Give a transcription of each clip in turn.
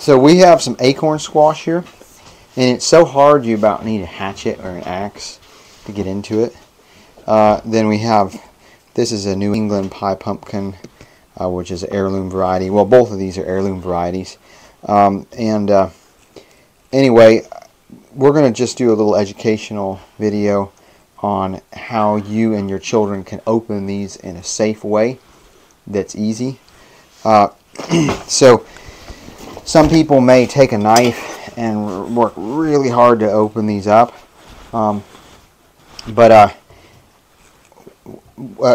so we have some acorn squash here, and it's so hard you about need a hatchet or an axe to get into it. Uh, then we have, this is a New England pie pumpkin, uh, which is an heirloom variety. Well, both of these are heirloom varieties. Um, and uh, anyway, we're going to just do a little educational video on how you and your children can open these in a safe way that's easy. Uh, so some people may take a knife and work really hard to open these up. Um, but uh,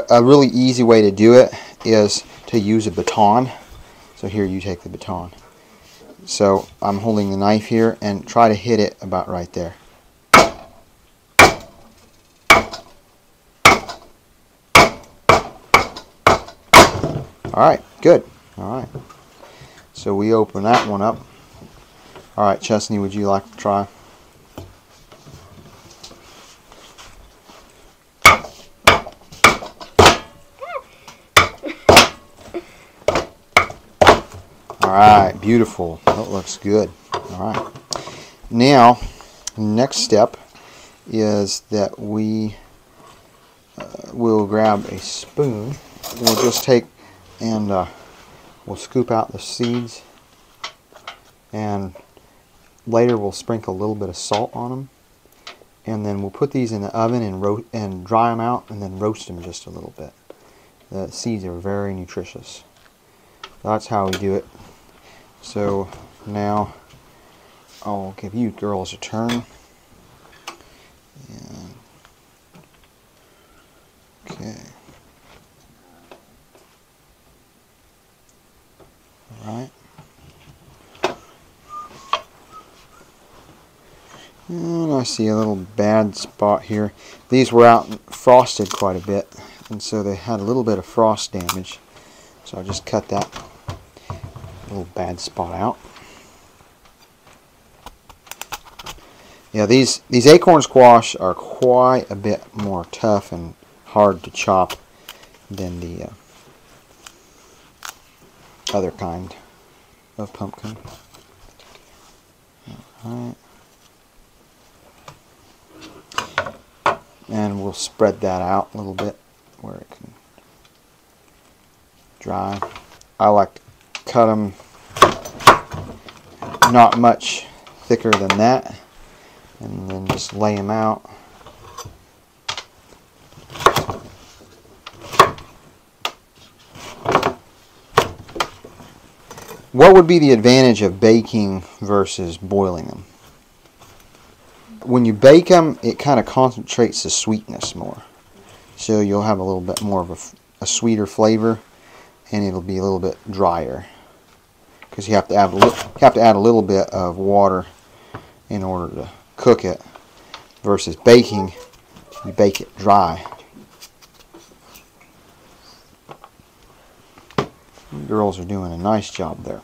a really easy way to do it is to use a baton. So here you take the baton. So I'm holding the knife here and try to hit it about right there. Alright, good. Alright. So we open that one up. Alright, Chesney, would you like to try? Alright, beautiful. That looks good. Alright. Now, next step is that we uh, will grab a spoon. We'll just take and uh, we'll scoop out the seeds and later we'll sprinkle a little bit of salt on them and then we'll put these in the oven and, and dry them out and then roast them just a little bit. The seeds are very nutritious. That's how we do it. So now I'll give you girls a turn. And, okay. Alright. And I see a little bad spot here. These were out frosted quite a bit, and so they had a little bit of frost damage. So I just cut that little bad spot out. Yeah, these, these acorn squash are quite a bit more tough and hard to chop than the uh, other kind of pumpkin. Alright. And we'll spread that out a little bit where it can dry. I like to cut them not much thicker than that and then just lay them out what would be the advantage of baking versus boiling them? When you bake them it kind of concentrates the sweetness more. So you'll have a little bit more of a, a sweeter flavor and it'll be a little bit drier. Because you have to add a little, have to add a little bit of water in order to cook it versus baking. You bake it dry you girls are doing a nice job there.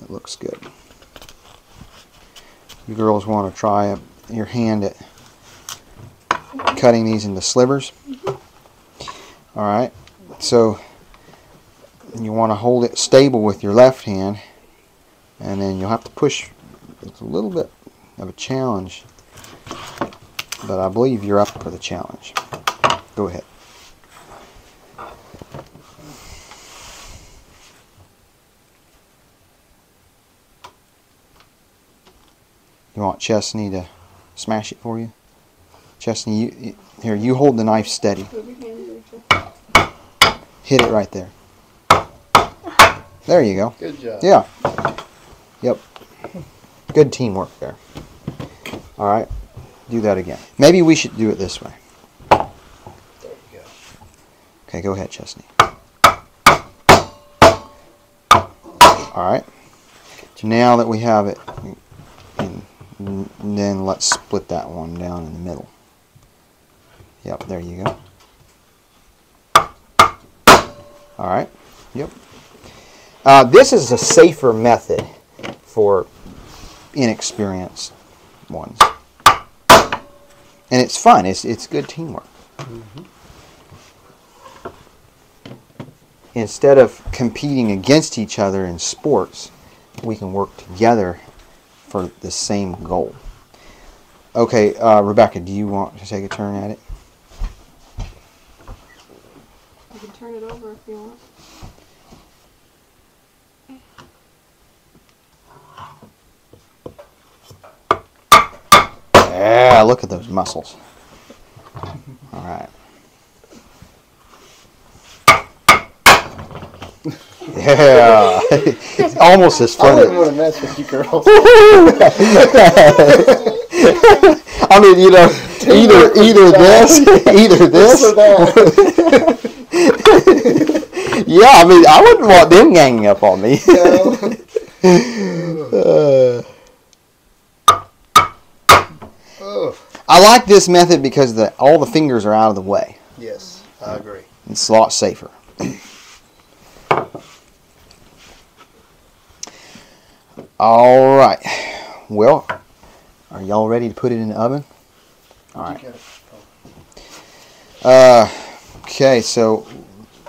It looks good. You girls want to try your hand at cutting these into slivers? Mm-hmm. Alright so you want to hold it stable with your left hand and then you'll have to push it's a little bit of a challenge but I believe you're up for the challenge. Go ahead you want Chesney to smash it for you Chesney you, here you hold the knife steady hit it right there there you go. Good job. Yeah. Yep. Good teamwork there. All right. Do that again. Maybe we should do it this way. There you go. Okay, go ahead, Chesney. All right. So now that we have it, and then let's split that one down in the middle. Yep, there you go. All right. Yep. Uh, this is a safer method for inexperienced ones. And it's fun. It's, it's good teamwork. Mm -hmm. Instead of competing against each other in sports, we can work together for the same goal. Okay, uh, Rebecca, do you want to take a turn at it? You can turn it over if you want. Yeah, look at those muscles. All right. Yeah, it's almost as I wouldn't want to mess with you girls. I mean, you know, either either this, either This or this. yeah, I mean, I wouldn't want them ganging up on me. Uh, oh, I like this method because the all the fingers are out of the way. yes, I agree. It's a lot safer. All right. Well, are y'all ready to put it in the oven? All right. Okay. Uh, okay, so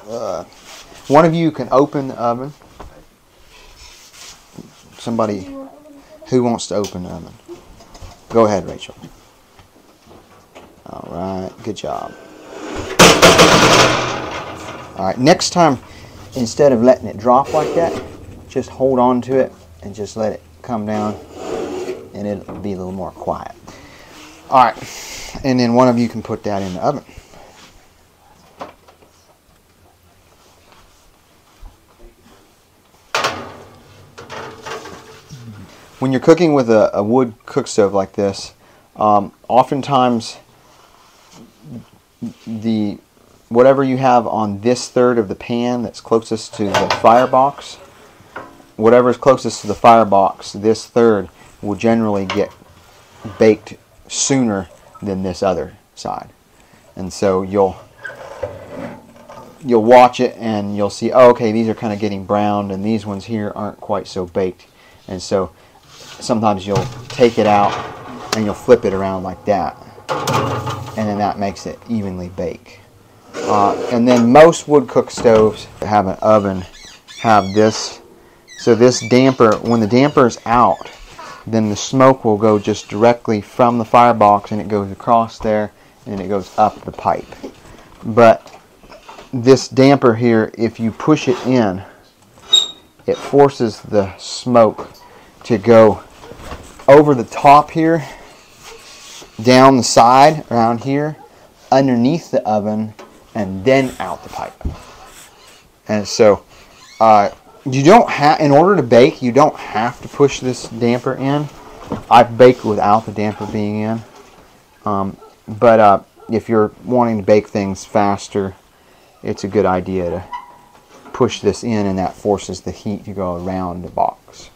uh, one of you can open the oven. Somebody who wants to open the oven? Go ahead, Rachel. All right, good job. All right, next time, instead of letting it drop like that, just hold on to it and just let it come down, and it'll be a little more quiet. All right, and then one of you can put that in the oven. when you're cooking with a, a wood cook stove like this, um, oftentimes the whatever you have on this third of the pan that's closest to the firebox, whatever is closest to the firebox, this third will generally get baked sooner than this other side, and so you'll you'll watch it and you'll see, oh, okay, these are kind of getting browned, and these ones here aren't quite so baked, and so sometimes you'll take it out and you'll flip it around like that. And then that makes it evenly bake. Uh, and then most wood cook stoves that have an oven have this. So this damper when the damper is out then the smoke will go just directly from the firebox and it goes across there and it goes up the pipe but this damper here if you push it in it forces the smoke to go over the top here, down the side around here, underneath the oven, and then out the pipe. And so, uh, you don't have, in order to bake, you don't have to push this damper in. I've baked without the damper being in. Um, but uh, if you're wanting to bake things faster, it's a good idea to push this in, and that forces the heat to go around the box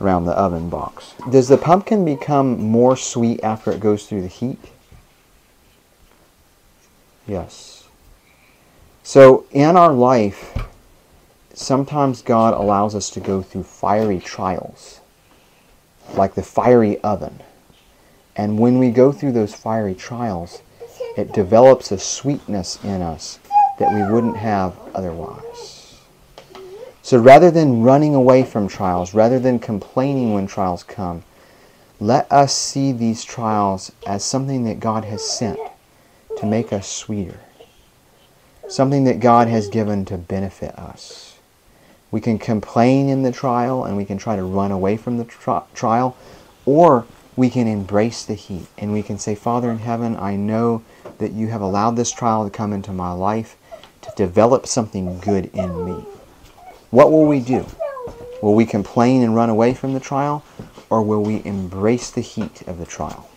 around the oven box. Does the pumpkin become more sweet after it goes through the heat? Yes. So in our life, sometimes God allows us to go through fiery trials, like the fiery oven. And when we go through those fiery trials, it develops a sweetness in us that we wouldn't have otherwise. So rather than running away from trials, rather than complaining when trials come, let us see these trials as something that God has sent to make us sweeter. Something that God has given to benefit us. We can complain in the trial and we can try to run away from the tri- trial, or we can embrace the heat and we can say, Father in heaven, I know that you have allowed this trial to come into my life to develop something good in me. What will we do? Will we complain and run away from the trial, or will we embrace the heat of the trial?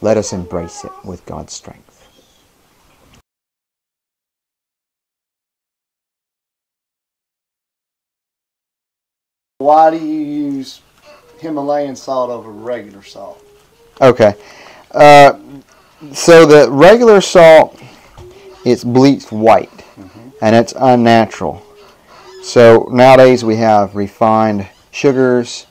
Let us embrace it with God's strength. Why do you use Himalayan salt over regular salt? Okay. Uh, so the regular salt, it's bleached white, and it's unnatural. So nowadays we have refined sugars,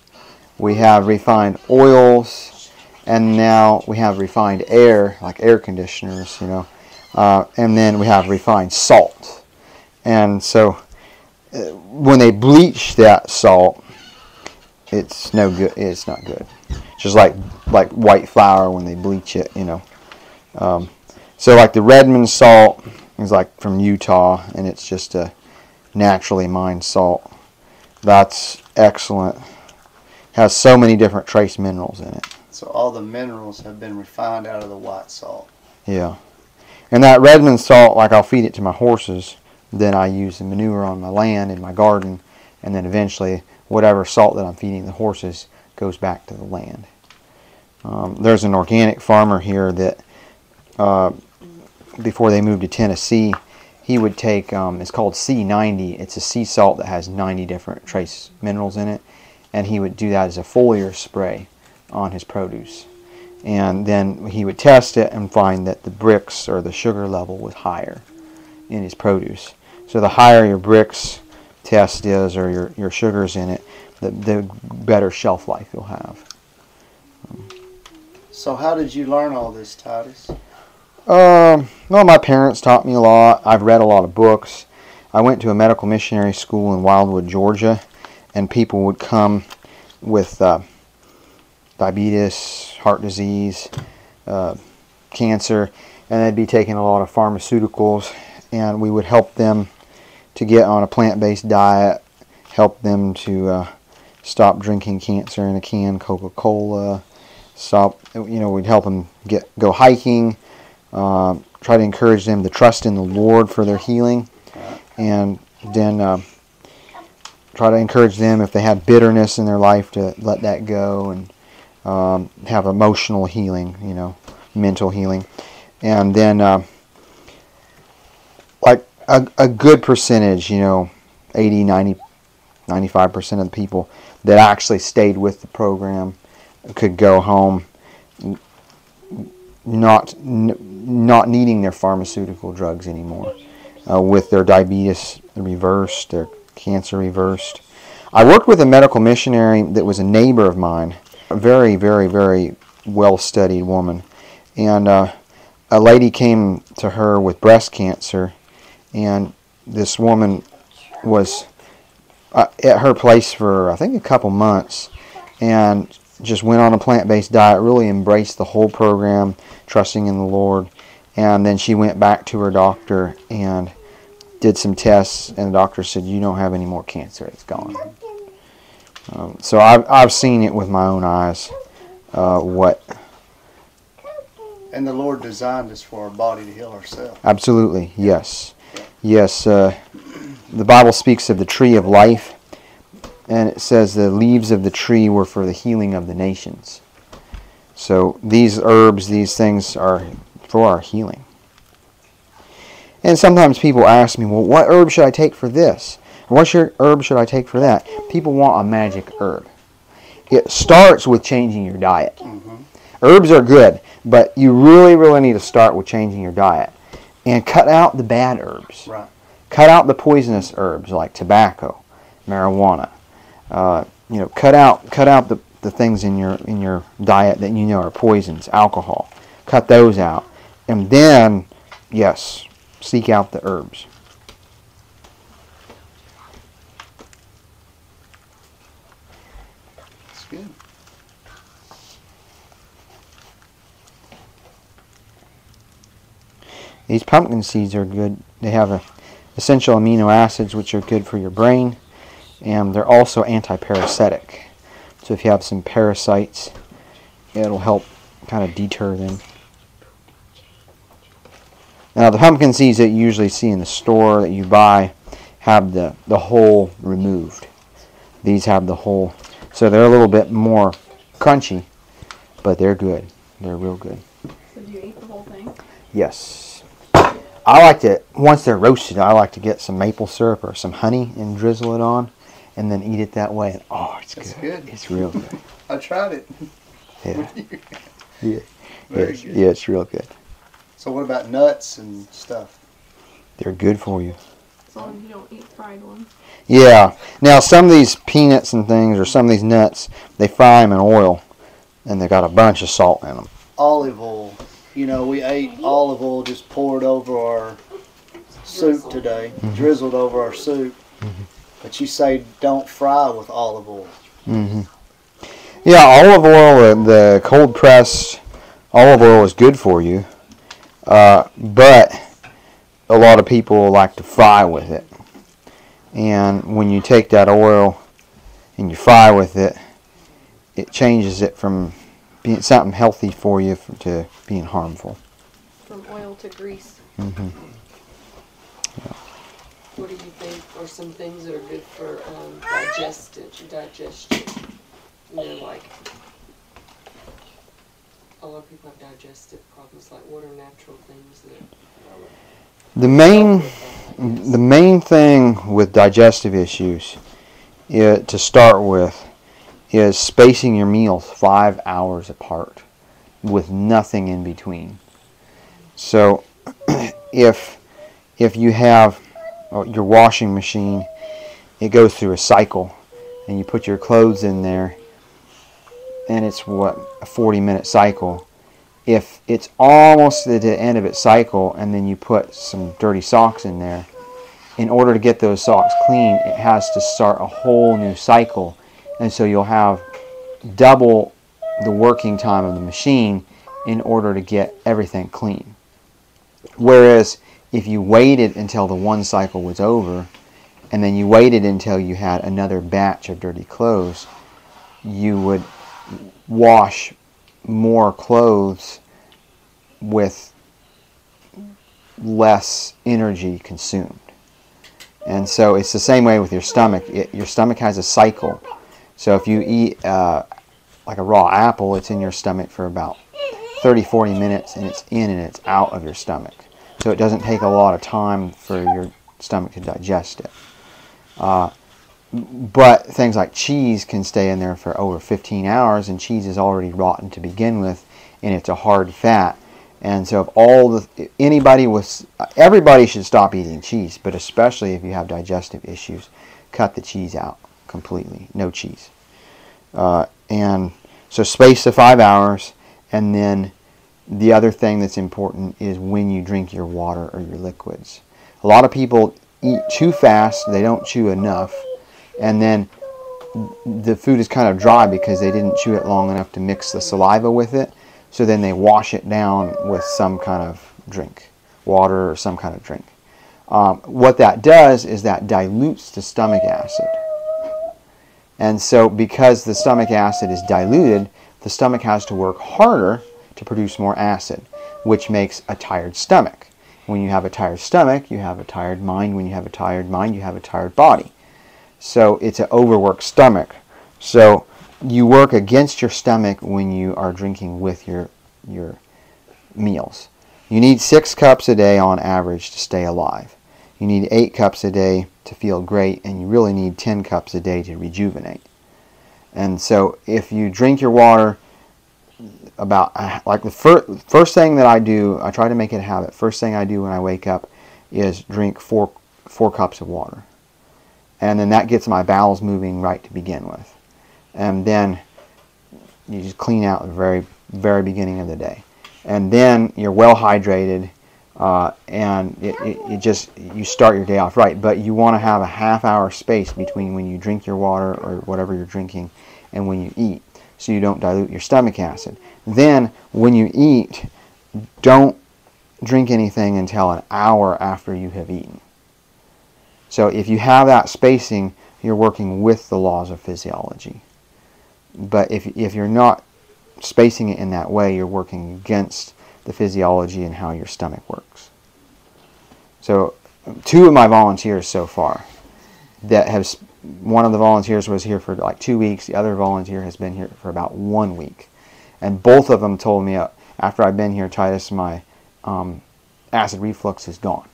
we have refined oils, and now we have refined air, like air conditioners, you know, uh, and then we have refined salt. And so when they bleach that salt, it's no good. It's not good. Just like like white flour when they bleach it, you know. Um, so like the Redmond salt is like from Utah, and it's just a naturally mined salt. That's excellent. Has so many different trace minerals in it. So all the minerals have been refined out of the white salt. Yeah. And that Redmond salt, like I'll feed it to my horses, then I use the manure on my land in my garden, and then eventually whatever salt that I'm feeding the horses goes back to the land. Um, there's an organic farmer here that, uh, before they moved to Tennessee, he would take, um, it's called C90. It's a sea salt that has 90 different trace minerals in it, and he would do that as a foliar spray on his produce. And then he would test it and find that the Brix or the sugar level was higher in his produce. So the higher your Brix test is or your, your sugars in it, the, the better shelf life you'll have. So how did you learn all this, Titus? Um, well, my parents taught me a lot. I've read a lot of books. I went to a medical missionary school in Wildwood, Georgia, and people would come with uh, diabetes, heart disease, uh, cancer, and they'd be taking a lot of pharmaceuticals, and we would help them to get on a plant-based diet, help them to uh, stop drinking cancer in a can Coca-Cola, stop, you know, we'd help them get go hiking, uh, try to encourage them to trust in the Lord for their healing, and then uh, try to encourage them if they have bitterness in their life to let that go and um, have emotional healing, you know, mental healing, and then uh, a, a good percentage, you know, 80, 90, 95% of the people that actually stayed with the program could go home not not needing their pharmaceutical drugs anymore, uh, with their diabetes reversed, their cancer reversed. I worked with a medical missionary that was a neighbor of mine, a very, very, very well-studied woman, and uh, a lady came to her with breast cancer, and this woman was uh, at her place for I think a couple months, and just went on a plant-based diet, really embraced the whole program, trusting in the Lord. And then she went back to her doctor and did some tests, and the doctor said, "You don't have any more cancer; it's gone." Um, so I've I've seen it with my own eyes. Uh, what And the Lord designed us for our body to heal ourselves. Absolutely, yes. Yes, uh, the Bible speaks of the tree of life, and it says the leaves of the tree were for the healing of the nations. So these herbs, these things are for our healing. And sometimes people ask me, well, what herb should I take for this? What herb should I take for that? People want a magic herb. It starts with changing your diet. Herbs are good, but you really, really need to start with changing your diet. And cut out the bad herbs. Right. Cut out the poisonous herbs like tobacco, marijuana. Uh, you know, cut out cut out the, the things in your in your diet that you know are poisons, alcohol. Cut those out. And then, yes, seek out the herbs. These pumpkin seeds are good. They have a, essential amino acids which are good for your brain, and they're also anti-parasitic. So if you have some parasites, it'll help kind of deter them. Now the pumpkin seeds that you usually see in the store that you buy have the, the hull removed. These have the hull. So they're a little bit more crunchy, but they're good. They're real good. So do you eat the whole thing? Yes. I like to, once they're roasted, I like to get some maple syrup or some honey and drizzle it on and then eat it that way. And, oh, it's That's good. good. It's real good. I tried it. Yeah. Yeah. Very Yes. good. Yeah, it's real good. So what about nuts and stuff? They're good for you. As long as you don't eat fried ones. Yeah. Now, some of these peanuts and things, or some of these nuts, they fry them in oil, and they got a bunch of salt in them. Olive oil. You know, we ate olive oil just poured over our soup today, drizzled over our soup. But you say don't fry with olive oil. Mm-hmm. Yeah, olive oil, uh, the cold pressed olive oil is good for you, uh, but a lot of people like to fry with it. And when you take that oil and you fry with it, it changes it from being something healthy for you f- to being harmful. From oil to grease. hmm What do you think are some things that are good for um, digestive, digestion? You know, like a lot of people have digestive problems. Like, what are natural things that The main help with that, I guess? The main thing with digestive issues, i to start with, is spacing your meals five hours apart, with nothing in between. So, if if you have uh, your washing machine, it goes through a cycle, and you put your clothes in there, and it's what a 40 minute cycle. If it's almost at the end of its cycle, and then you put some dirty socks in there, in order to get those socks clean, it has to start a whole new cycle. And so you'll have double the working time of the machine in order to get everything clean. Whereas if you waited until the one cycle was over and then you waited until you had another batch of dirty clothes, you would wash more clothes with less energy consumed. And so it's the same way with your stomach. It, your stomach has a cycle. So if you eat uh, like a raw apple, it's in your stomach for about 30, 40 minutes and it's in and it's out of your stomach. So it doesn't take a lot of time for your stomach to digest it. Uh, but things like cheese can stay in there for over 15 hours, and cheese is already rotten to begin with, and it's a hard fat. And so, if all the anybody with everybody should stop eating cheese, but especially if you have digestive issues, cut the cheese out completely. No cheese. Uh, and so, space the five hours, and then the other thing that's important is when you drink your water or your liquids. A lot of people eat too fast; they don't chew enough, and then the food is kind of dry because they didn't chew it long enough to mix the saliva with it. So then they wash it down with some kind of drink, water or some kind of drink. Um, what that does is that dilutes the stomach acid. And so, because the stomach acid is diluted, the stomach has to work harder to produce more acid, which makes a tired stomach. When you have a tired stomach, you have a tired mind. When you have a tired mind, you have a tired body. So, it's an overworked stomach. So, you work against your stomach when you are drinking with your your meals. You need six cups a day on average to stay alive. You need eight cups a day to feel great, and you really need 10 cups a day to rejuvenate. And so, if you drink your water about uh, like the fir- first thing that I do, I try to make it a habit. First thing I do when I wake up is drink four four cups of water, and then that gets my bowels moving right to begin with and then you just clean out the very very beginning of the day and then you're well hydrated uh, and it, it, it just you start your day off right but you want to have a half hour space between when you drink your water or whatever you're drinking and when you eat so you don't dilute your stomach acid. Then when you eat don't drink anything until an hour after you have eaten. So if you have that spacing you're working with the laws of physiology. But if, if you're not spacing it in that way, you're working against the physiology and how your stomach works. So, two of my volunteers so far that have, one of the volunteers was here for like two weeks, the other volunteer has been here for about one week. And both of them told me uh, after I've been here, Titus, my um, acid reflux is gone.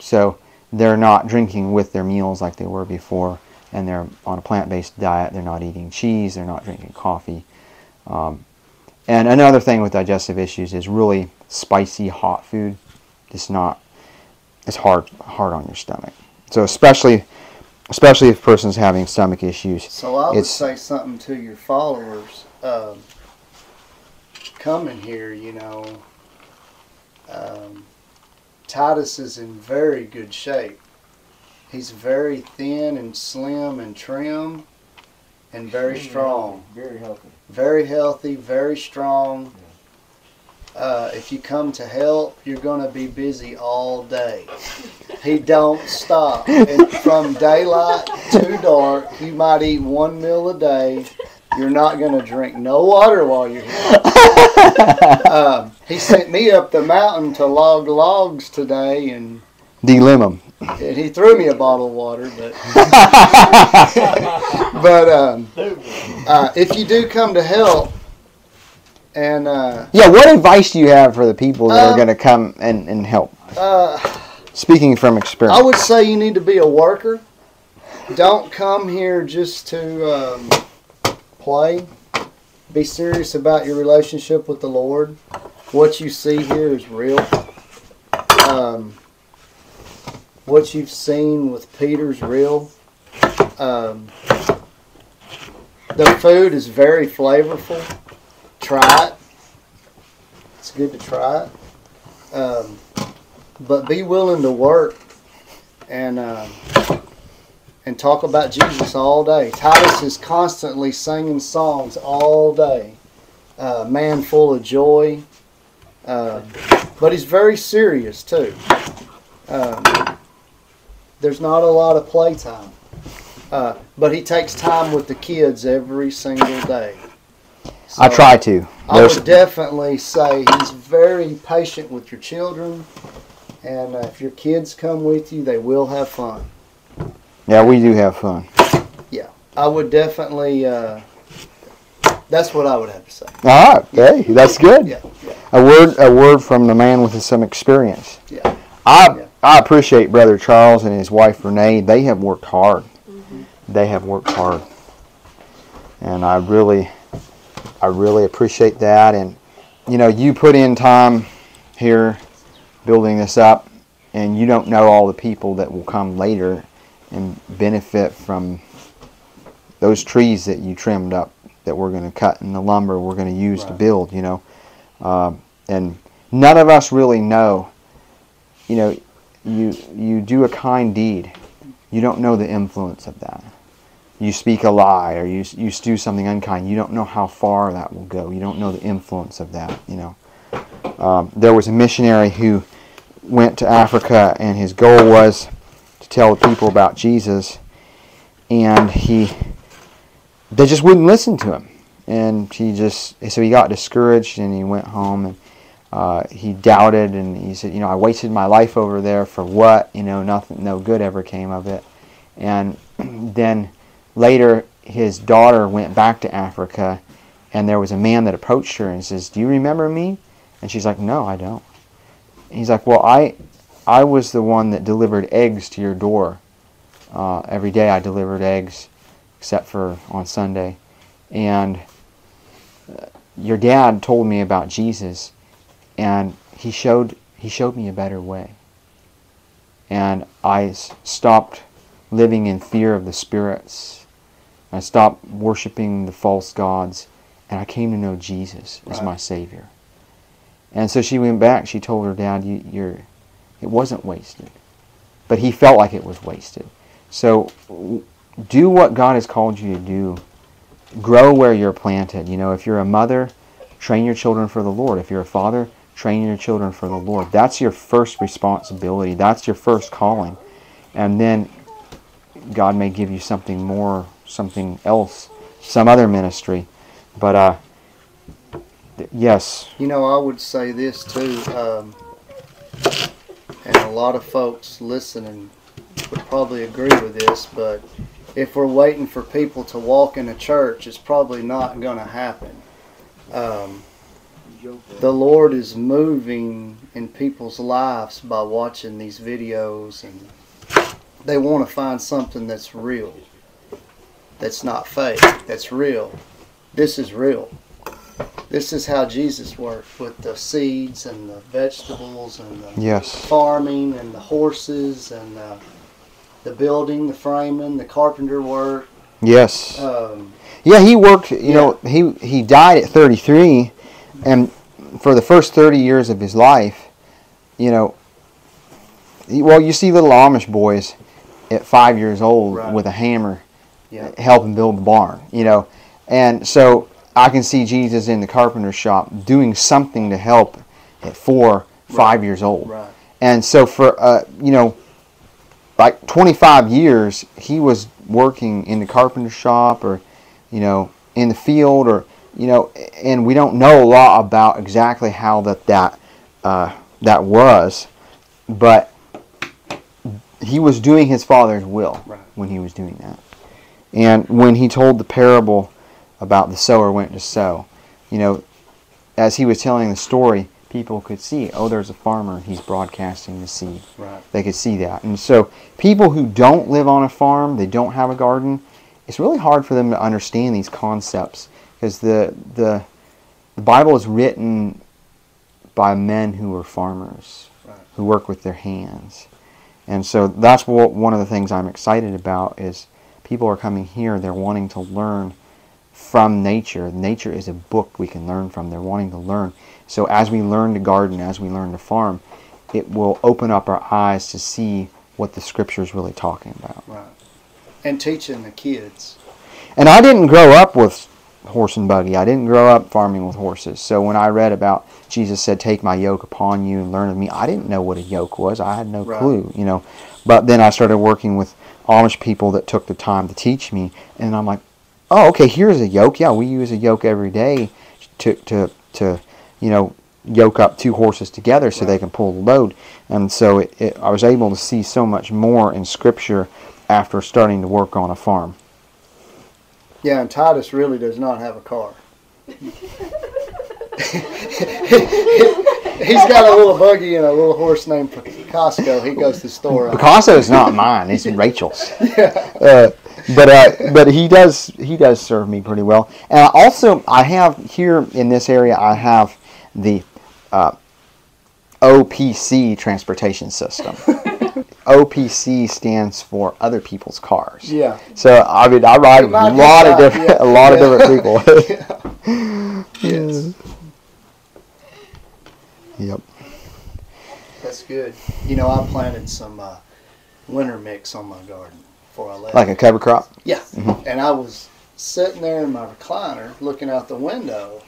So, they're not drinking with their meals like they were before and they're on a plant-based diet. They're not eating cheese. They're not drinking coffee. Um, and another thing with digestive issues is really spicy, hot food. It's not. It's hard, hard on your stomach. So especially, especially if a person's having stomach issues. So I would say something to your followers um, coming here. You know, um, Titus is in very good shape. He's very thin and slim and trim and very strong. Very healthy. Very healthy, very strong. Uh, if you come to help, you're going to be busy all day. He don't stop. And from daylight to dark, you might eat one meal a day. You're not going to drink no water while you're here. Um, he sent me up the mountain to log logs today, and, Them. and he threw me a bottle of water. But but um, uh, if you do come to help, and uh, Yeah, what advice do you have for the people that are Uh, going to come and, and help? uh, Speaking from experience. I would say you need to be a worker. Don't come here just to um, play. Be serious about your relationship with the Lord. What you see here is real. Um, what you've seen with Peter's real. Um, the food is very flavorful. Try it. It's good to try it. Um, but be willing to work and um, and talk about Jesus all day. Titus is constantly singing songs all day. Uh, man full of joy, uh, but he's very serious too. Um, there's not a lot of playtime, uh, but he takes time with the kids every single day. I try to. I would definitely say he's very patient with your children, and uh, if your kids come with you, they will have fun. yeah, we do have fun. Yeah, I would definitely. Uh, that's what I would have to say. All right, hey, that's good. Yeah, yeah, A word, a word from the man with some experience. yeah. I Yeah. I appreciate Brother Charles and his wife Renee. They have worked hard. They have worked hard, and I really, I really appreciate that. And you know, you put in time here building this up, and you don't know all the people that will come later and benefit from those trees that you trimmed up that we're going to cut and the lumber we're going to use to build. You know, um, and none of us really know. You know, you you do a kind deed, you don't know the influence of that. You speak a lie or you you do something unkind. You don't know how far that will go. You don't know the influence of that. You know, um, there was a missionary who went to Africa and his goal was to tell the people about Jesus, and he they just wouldn't listen to him, and he just so he got discouraged and he went home and uh, he doubted and he said, you know, I wasted my life over there for what? You know, nothing, no good ever came of it. And then later, his daughter went back to Africa, and there was a man that approached her and says, "Do you remember me?" And she's like, "No, I don't." And he's like, "Well, I, I was the one that delivered eggs to your door. Uh, every day I delivered eggs, except for on Sunday, and." uh, Your dad told me about Jesus, and he showed he showed me a better way. And I stopped living in fear of the spirits. I stopped worshiping the false gods. And i came to know jesus as Right. my savior. And so she went back. She told her dad you, you're it wasn't wasted. But he felt like it was wasted. So do what god has called you to do. Grow where you're planted. You know if you're a mother train your children for the lord. If you're a father train your children for the Lord. That's your first responsibility. That's your first calling. And then God may give you something more, something else, some other ministry. But uh, yes, You know, I would say this too, um, and a lot of folks listening would probably agree with this, but if we're waiting for people to walk in a church, it's probably not going to happen. Um, the Lord is moving in people's lives by watching these videos, and they want to find something that's real, that's not fake, that's real. This is real. This is how Jesus worked with the seeds and the vegetables and the yes, farming and the horses and the, the building, the framing, the carpenter work. yes. Um, Yeah, he worked. You know, he he died at 33, and for the first 30 years of his life, you know, well, you see little Amish boys, at five years old Right. with a hammer Yeah. helping build the barn, you know. And so I can see Jesus in the carpenter shop doing something to help at four, five years old. Right. And so for uh, you know, like 25 years, he was working in the carpenter shop or, you know, in the field or, you know, and we don't know a lot about exactly how that that uh, that was, but he was doing his father's will Right. when he was doing that. And when he told the parable about the sower went to sow, you know, as he was telling the story, people could see, oh, there's a farmer, he's broadcasting the seed. Right. They could see that. And so people who don't live on a farm, they don't have a garden, it's really hard for them to understand these concepts because the, the, the Bible is written by men who were farmers, Right. who work with their hands. And so that's what one of the things I'm excited about is people are coming here, they're wanting to learn from nature. Nature is a book we can learn from. They're wanting to learn. So as we learn to garden, as we learn to farm, it will open up our eyes to see what the scripture is really talking about. Right. And teaching the kids. And I didn't grow up with horse and buggy. I didn't grow up farming with horses. So when I read about Jesus said, "Take my yoke upon you and learn of me," I didn't know what a yoke was. I had no Right. clue, you know. But then I started working with Amish people that took the time to teach me, and I'm like, "Oh, okay. Here's a yoke. Yeah, we use a yoke every day to to to you know yoke up two horses together so they can pull the load." And so it, it, I was able to see so much more in Scripture after starting to work on a farm. Yeah, and Titus really does not have a car. He's got a little buggy and a little horse named Picasso. He goes to the store. Picasso is not mine; it's Rachel's. Uh, but uh, but he does he does serve me pretty well. And I also I have here in this area I have the uh, OPC transportation system. OPC stands for other people's cars. Yeah. So I mean I ride with a lot of different yeah. a lot of Yeah. different people. Yes. yep. That's good. You know, I planted some uh, winter mix on my garden before I left. Like a cover crop. Yeah. Mhm. And I was sitting there in my recliner looking out the window,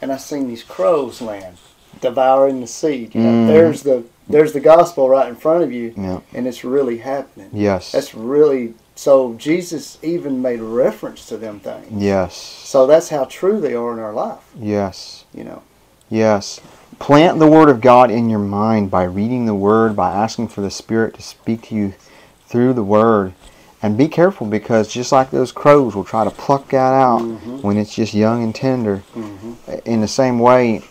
and I seen these crows land, devouring the seed. You know, Mm. there's the there's the gospel right in front of you, Yeah. and it's really happening. Yes. That's really so. Jesus even made reference to them things. yes. So that's how true they are in our life. Yes. You know. Yes. Plant the Word of God in your mind by reading the Word, by asking for the Spirit to speak to you through the Word. And be careful because just like those crows will try to pluck that out Mhm. when it's just young and tender, Mm-hmm. in the same way,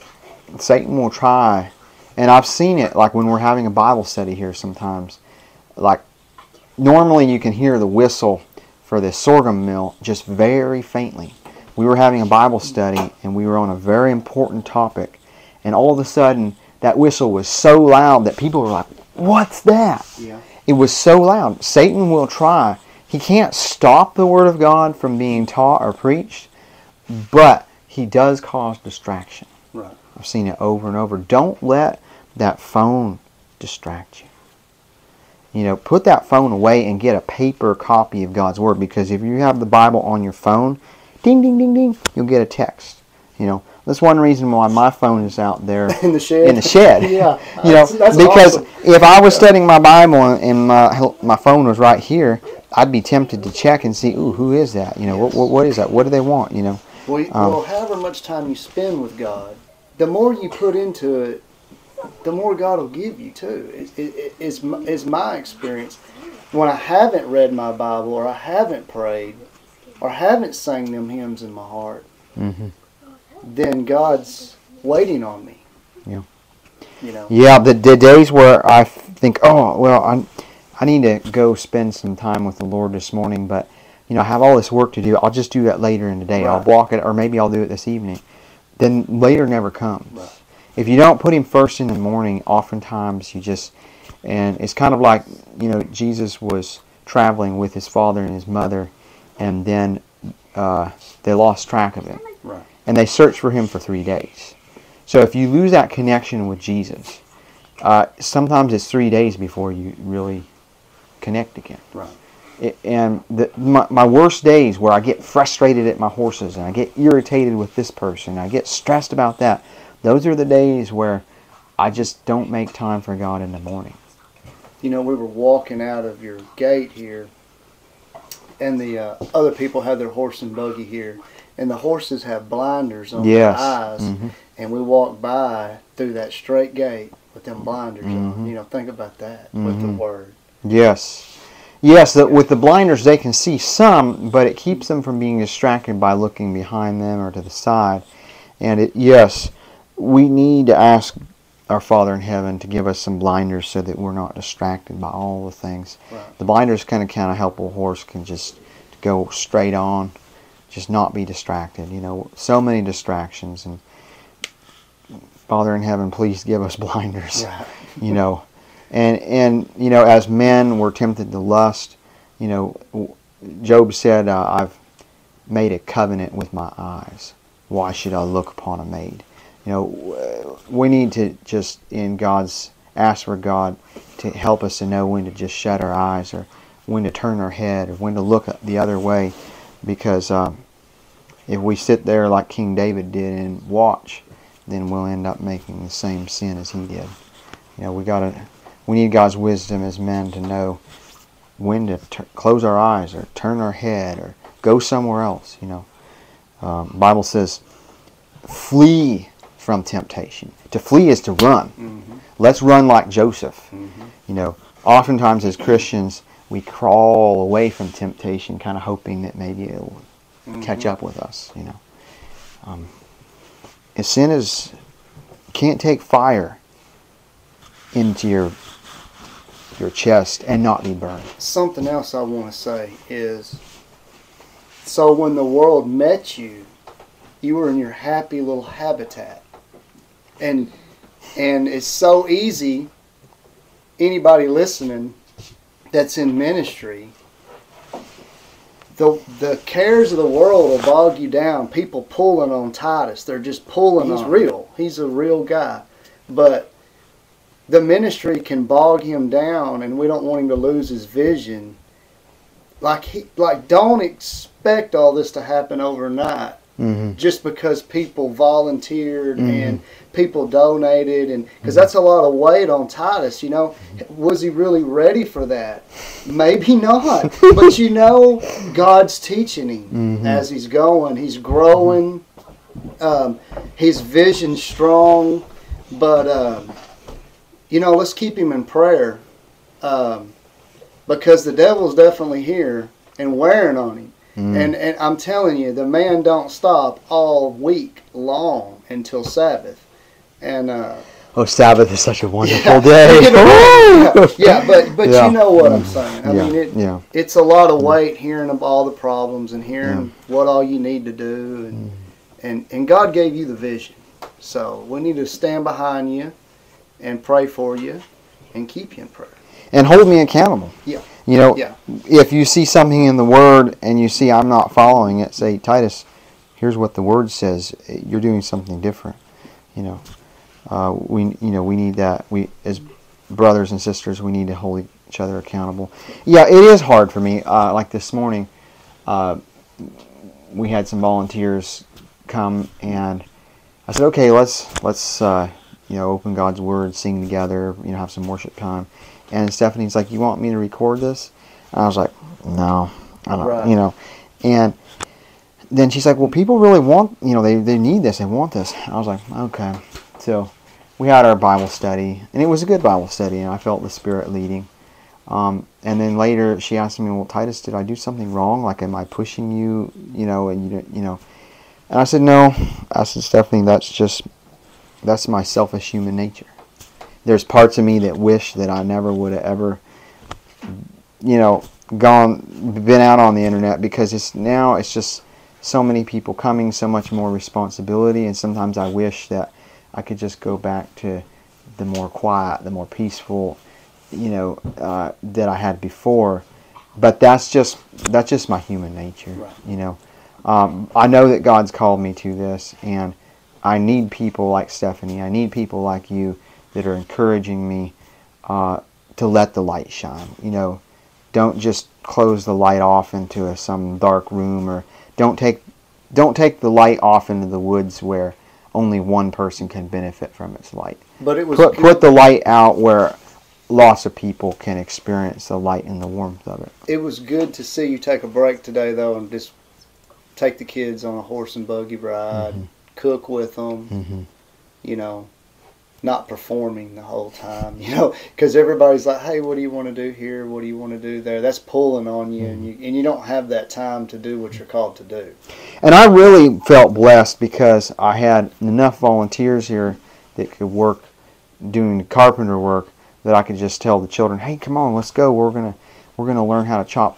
Satan will try. And I've seen it like when we're having a Bible study here sometimes. Like, normally you can hear the whistle for the sorghum mill just very faintly. We were having a Bible study and we were on a very important topic, and all of a sudden that whistle was so loud that people were like, What's that? Yeah. It was so loud. Satan will try. He can't stop the Word of God from being taught or preached, but he does cause distraction. Right. I've seen it over and over. Don't let that phone distract you. You know, put that phone away and get a paper copy of God's Word because if you have the Bible on your phone, ding, ding, ding, ding, you'll get a text. You know, that's one reason why my phone is out there In the shed. in the shed. yeah. You know, That's- that's because awesome. if I was studying my Bible and my my phone was right here, I'd be tempted to check and see, ooh, who is that? You know, what, what, what is that? What do they want? You know, Well, Um, well, however much time you spend with God, the more you put into it, the more God will give you too. It, it, it, is, my, is my experience. When I haven't read my Bible, or I haven't prayed, or haven't sang them hymns in my heart, Mhm. then God's waiting on me. Yeah. You know. Yeah, the, the days where I think, oh, well, I I need to go spend some time with the Lord this morning, but you know, I have all this work to do. I'll just do that later in the day. I'll Right. block it, or maybe I'll do it this evening. Then later never comes. Right. If you don't put Him first in the morning, oftentimes you just, and it's kind of like you know, Jesus was traveling with his father and his mother, and then uh, they lost track of him Right. and they searched for him for three days. So if you lose that connection with Jesus, uh, sometimes it's three days before you really connect again. Right. It, and the, my, my worst days where I get frustrated at my horses and I get irritated with this person, I get stressed about that. Those are the days where I just don't make time for God in the morning. You know, we were walking out of your gate here, and the uh, other people had their horse and buggy here, and the horses have blinders on Yes. their eyes, Mhm. and we walked by through that straight gate with them blinders on. Mhm. You know, think about that with the Mhm. word. Yes. Yes, the, with the blinders they can see some, but it keeps them from being distracted by looking behind them or to the side. And it, yes, we need to ask our Father in heaven to give us some blinders so that we're not distracted by all the things. Right. The blinders kind of kind of help a horse can just go straight on, just not be distracted. You know, so many distractions and Father in heaven, please give us blinders Right. you know and and you know as men we're tempted to lust you know job said uh, i've made a covenant with my eyes why should i look upon a maid you know we need to just in god's ask for god to help us to know when to just shut our eyes or when to turn our head or when to look the other way because um, if we sit there like king david did and watch then we'll end up making the same sin as he did you know, we gotta, we need God's wisdom as men to know when to t- close our eyes or turn our head or go somewhere else. You know, um, Bible says, flee from temptation. To flee is to run. Mhm. Let's run like Joseph. Mhm. You know, oftentimes as Christians, we crawl away from temptation, kind of hoping that maybe it'll catch Mhm. up with us. You know, um, sin is can't take fire into your your chest and not be burned. Something else I want to say is so when the world met you, you were in your happy little habitat. And and it's so easy anybody listening that's in ministry the the cares of the world will bog you down. People pulling on Titus. They're just pulling He's on. him. real. He's a real guy. But the ministry can bog him down and we don't want him to lose his vision. Like he like don't expect all this to happen overnight Mm-hmm. just because people volunteered Mhm. and people donated and because that's a lot of weight on Titus you know? Was he really ready for that? Maybe not. But you know God's teaching him Mhm. as he's going. He's growing. Um, his vision strong. But um, you know let's keep him in prayer um, because the devil's definitely here and wearing on him Mm. and and I'm telling you, the man don't stop all week long until Sabbath. And uh, oh, Sabbath is such a wonderful yeah, day. you know, yeah, but but Yeah. you know what I'm saying. I mean, it, yeah. it's a lot of weight hearing of all the problems and hearing what all you need to do, and and and God gave you the vision, so we need to stand behind you and pray for you and keep you in prayer. and hold me accountable. Yeah. You know, Yeah. if you see something in the Word and you see I'm not following it, say, Titus, here's what the Word says. You're doing something different. You know, uh, we you know we need that. We as brothers and sisters, we need to hold each other accountable. Yeah, it is hard for me. Uh, like this morning, uh, we had some volunteers come and I said, okay, let's let's uh, you know open God's Word, sing together, you know, have some worship time. And Stephanie's like, "You want me to record this?" And I was like, "No, I don't." Right. You know, and then she's like, "Well, people really want, you know, they they need this, they want this." I was like, "Okay." So we had our Bible study, and it was a good Bible study, and I felt the Spirit leading. Um, and then later, she asked me, "Well, Titus, did I do something wrong? Like, am I pushing you? You know, and you you know?" And I said, "No." I said, "Stephanie, that's just that's my selfish human nature." There's parts of me that wish that I never would have ever, you know, gone, been out on the internet because it's now it's just so many people coming, so much more responsibility, and sometimes I wish that I could just go back to the more quiet, the more peaceful, you know, uh, that I had before. But that's just that's just my human nature, Right. you know. Um, I know that God's called me to this, and I need people like Stephanie. I need people like you that are encouraging me uh, to let the light shine. You know, don't just close the light off into a, some dark room or don't take don't take the light off into the woods where only one person can benefit from its light. But it was Put put the light out where lots of people can experience the light and the warmth of it. It was good to see you take a break today, though, and just take the kids on a horse and buggy ride, Mhm. cook with them. hmm You know, not performing the whole time. You know, because everybody's like, "Hey, what do you want to do here? What do you want to do there?" That's pulling on you, and mm-hmm. you and you don't have that time to do what you're called to do. And I really felt blessed because I had enough volunteers here that could work doing the carpenter work that I could just tell the children, "Hey, come on, let's go. We're gonna we're gonna learn how to chop,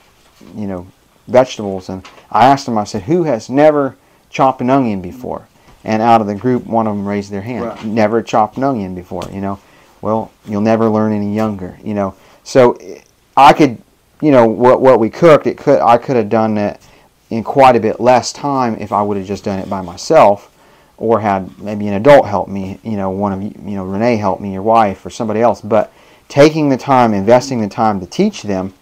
you know, vegetables." And I asked them, I said, "Who has never chopped an onion before?" And out of the group, one of them raised their hand. Right. Never chopped an onion before. You know, well, you'll never learn any younger. You know, so eh, I could, you know, what what we cooked, it could I could have done it in quite a bit less time if I would have just done it by myself or had maybe an adult help me, you know, one of you, you know, Renee help me, your wife or somebody else, but taking the time, investing the time to teach them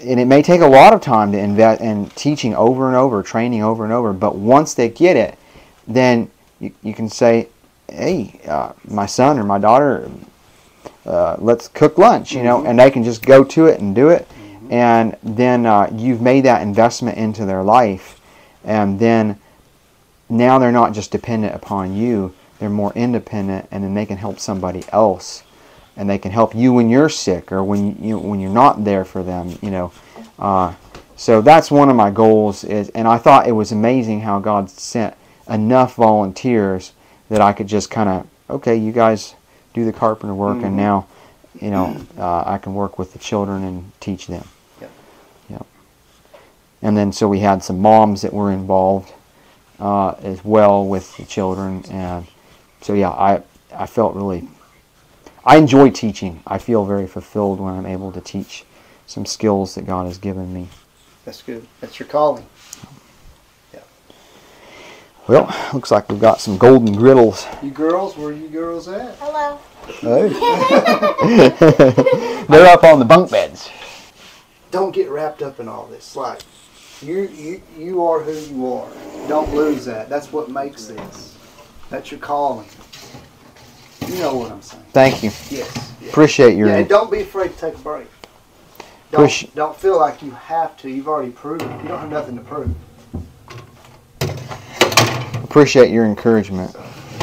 and it may take a lot of time to invest in teaching over and over, training over and over, but once they get it, then you, you can say, hey, uh, my son or my daughter, uh, let's cook lunch, you know, and they can just go to it and do it. And then uh, you've made that investment into their life. And then now they're not just dependent upon you, they're more independent, and then they can help somebody else. And they can help you when you're sick or when you when you're not there for them, you know. Uh, so that's one of my goals is, and I thought it was amazing how God sent enough volunteers that I could just kind of, okay, you guys do the carpenter work, Mhm. and now, you know, uh, I can work with the children and teach them. Yep. Yep. And then so we had some moms that were involved uh, as well with the children, and so yeah, I I felt really. I enjoy teaching. I feel very fulfilled when I'm able to teach some skills that God has given me. That's good. That's your calling. Well, looks like we've got some golden griddles. You girls, where are you girls at? Hello. Hey. They're up on the bunk beds. Don't get wrapped up in all this. Like, you you you are who you are. Don't lose that. That's what makes this. That's your calling. You know what I'm saying? Thank you. Yes. yes. Appreciate your. Yeah, and don't be afraid to take a break. Don't, Push- don't feel like you have to. You've already proven it. You don't have nothing to prove. Appreciate your encouragement.